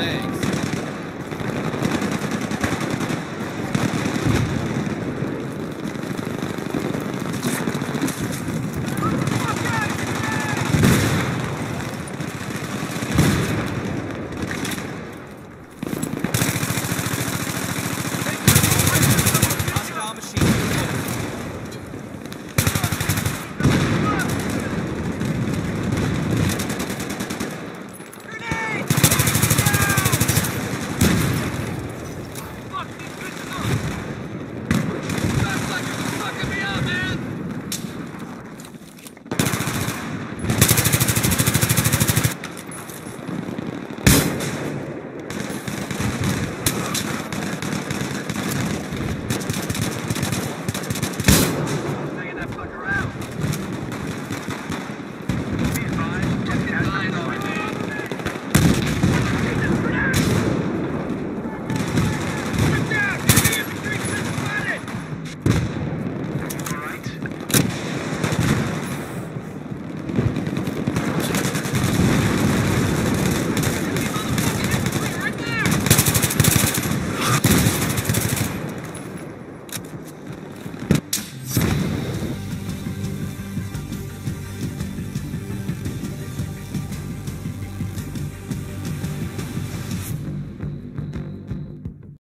thing.